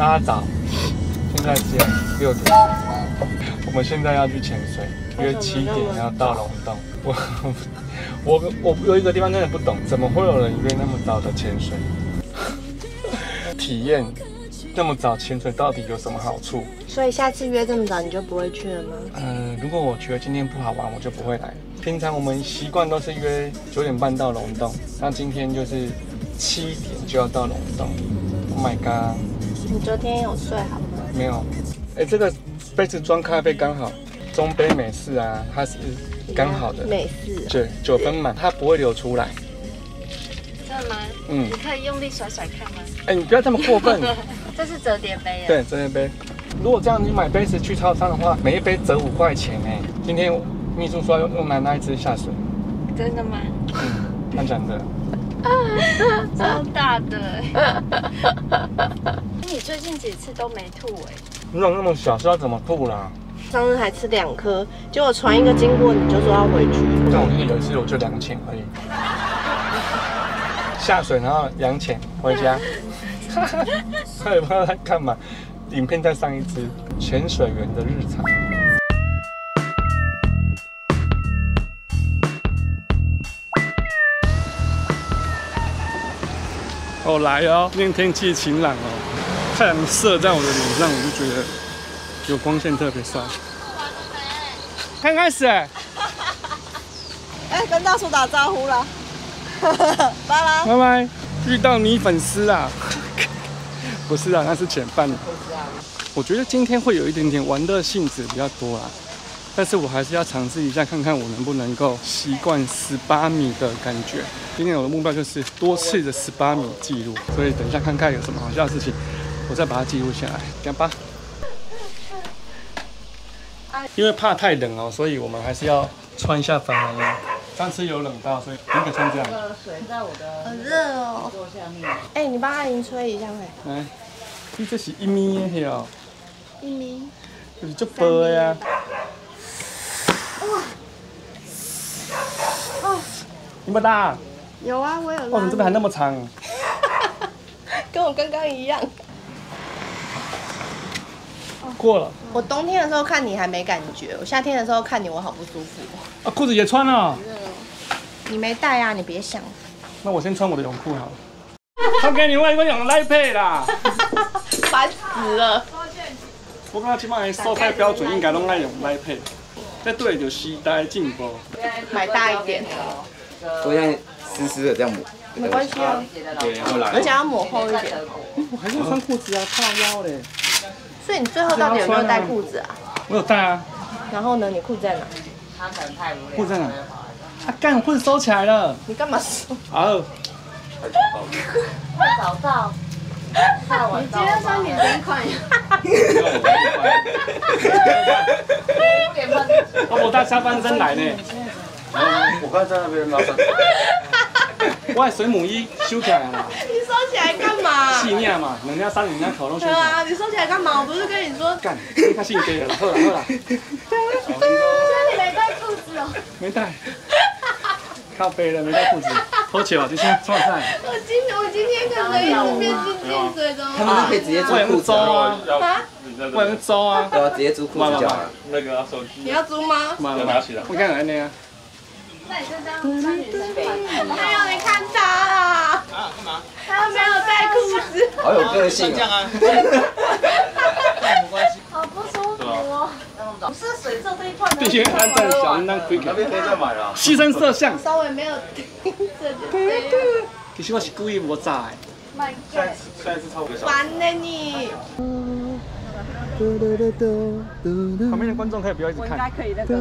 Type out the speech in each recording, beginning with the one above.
大家早，现在只有？六点。我们现在要去潜水，约七点要到龙洞。我 我我有一个地方真的不懂，怎么会有人约那么早的潜水？体验这么早潜水到底有什么好处？所以下次约这么早你就不会去了吗？嗯，如果我觉得今天不好玩，我就不会来。平常我们习惯都是约九点半到龙洞，那今天就是七点就要到龙洞。Oh my god！你昨天有睡好吗？没有。哎，这个杯子装咖啡刚好，中杯美式啊，它是刚好的。美式。对，九分满，它不会流出来。真的吗？嗯。你可以用力甩甩看吗？哎，你不要这么过分。这是折叠杯。对，折叠杯。如果这样，你买杯子去超商的话，每一杯折五块钱哎。今天。秘书说用用来那一只下水，真的吗？嗯，他讲的。超大的。你最近几次都没吐哎？你长那么小，是要怎么吐啦？上次还吃两颗，结果传一个经过，你就说要回去。但我今天有一次我就两潜而已，下水然后两潜回家。他也不知道在干嘛。影片再上一支潜水员的日常。哦，来哦！今天天气晴朗哦，太阳射在我的脸上，我就觉得有光线特别帅。刚开始哎，哎，跟大叔打招呼啦，拜拜拜拜，遇到女粉丝啊？不是啊，那是前半。我觉得今天会有一点点玩乐性质比较多啊。但是我还是要尝试一下，看看我能不能够习惯十八米的感觉。今天我的目标就是多次的十八米记录，所以等一下看看有什么好笑的事情，我再把它记录下来。讲吧。因为怕太冷哦，所以我们还是要穿一下防寒衣。上次有冷到，所以你可穿这样。水在我的。很热哦。坐下面。哎，你帮阿玲吹一下快。来，这是一米的一米。就是这薄呀。有没有大？有啊，我有。哦，你这边还那么长，跟我刚刚一样。过了。我冬天的时候看你还没感觉，我夏天的时候看你我好不舒服。啊，裤子也穿了。你没带啊？你别想。那我先穿我的泳裤好了。他给你外个泳来配啦。烦死了。我感觉起码收菜标准应该拢爱用来配。这对就时代进步。买大一点。昨天湿湿的这样抹，没关系啊。而且要抹厚一点。我还是要穿裤子啊，靠腰嘞。所以你最后到底有没有带裤子啊？我有带啊。然后呢？你裤在哪？他可能太无聊。裤在哪？啊，干，裤子收起来了。你干嘛收？啊。快找 到。你今天穿女生款呀？我带下半身来呢。我刚才在那边拉伸。我的水母衣收起来了。你收起来干嘛？纪念嘛，人家伤人家口都收起来。啊，你收起来干嘛？我不是跟你说。干，你看性格了，好了好了。对啊，你没带裤子哦。没带。靠背了，没带裤子。我今我今天可以一直变进进水的。他们可以直接租裤子啊。啊？我能租啊。对啊，直接租裤子就好了。那个手机。你要租吗？要拿起来。我看来那样。那你就这样穿女生款。没有，你看他啊。啊？干嘛？他没有带裤子。好有个性啊。没关系。好不舒服哦。不是水色这一块。必须按照小。那边可以再买了。牺牲摄像。稍微没有其实我是故意无在。My God。下一次超烦呢你。旁边的观众可以不要一直看。应该可以那个。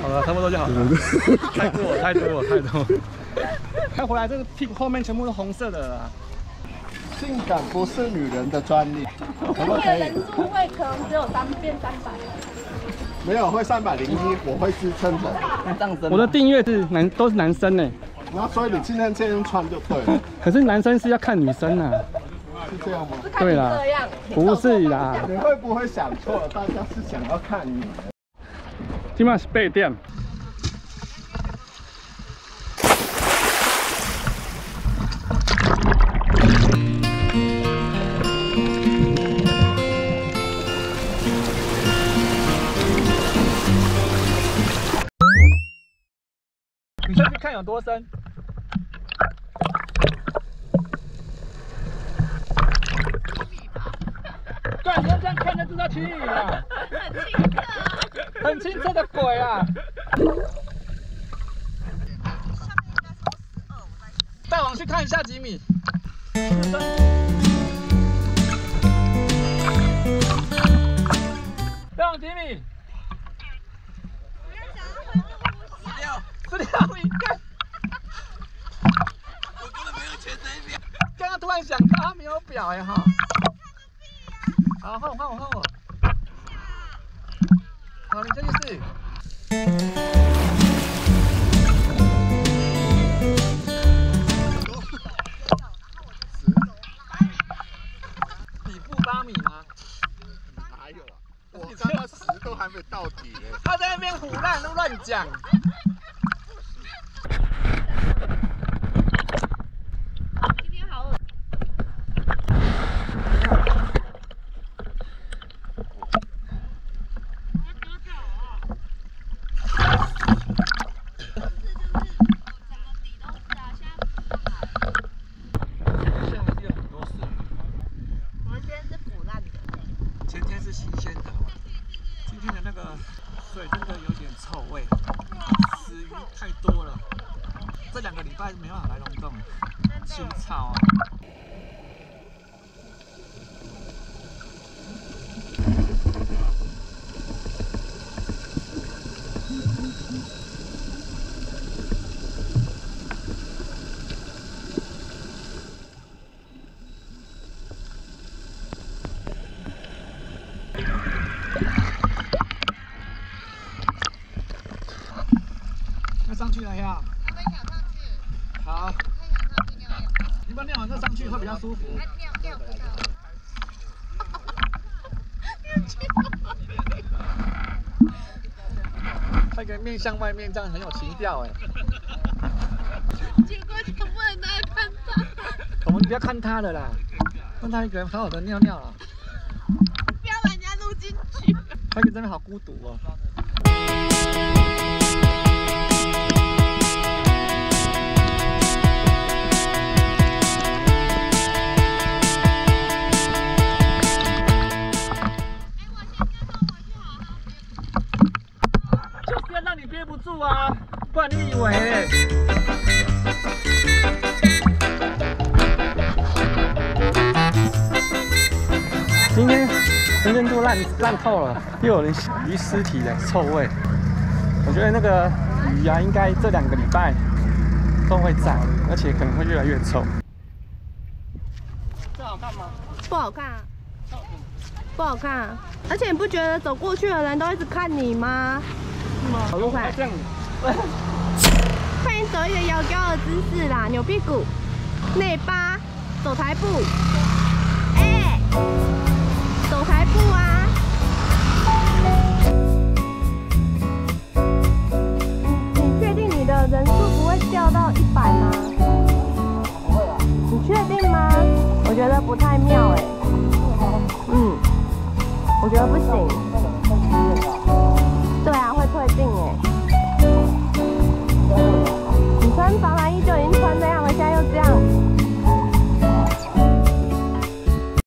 好了，差不多就好了。太多了，太多了，太多。看回来，这个屁股后面全部是红色的啦。性感不是女人的专利。今天人数会可能只有三变三百。没有会三百零一我会支撑着我的订阅是男都是男生呢然后所以你今天这样穿就对了。可是男生是要看女生啊。是这样吗？对了不是啦。你会不会想错了大家是想要看你？今晚是被电八点。有多深？对，你要这样看就知道七米了。很清澈的鬼啊！再往去看一下几米。再往几米？十六米，干！我根本没有前这一秒。刚刚突然想到他没有表哎哈。好，换我换我换我。好，你这就是。底部八米吗？哪有啊？我刚刚十都还没到底嘞。他在那边胡乱都乱讲。今天好恶现在有很多水，我们今天是腐烂的。前天是新鲜的，今天的那个水真的有点臭味，死鱼太多了，这两个礼拜没办法来龙洞，清草啊。要上去了呀。好。你把尿完再上去会比较舒服。那个面向外面，这样很有情调哎。结果就不能让他看到，我们不要看他的啦，让他一个人好好的尿尿啊。不要把人家录进去。他一个人真的好孤独哦。不然你以为？今天能见度烂烂透了，又有人鱼尸体的臭味。我觉得那个鱼啊，应该这两个礼拜都会在，而且可能会越来越臭。这好看吗？不好看、啊，不好看、啊。而且你不觉得走过去的人都一直看你吗？好路快这样。快点走一个摇高的姿势啦，扭屁股，内八，走台步。哎、走台步啊！你你确定你的人数不会掉到一百吗？你确定吗？我觉得不太妙哎、嗯，我觉得不行。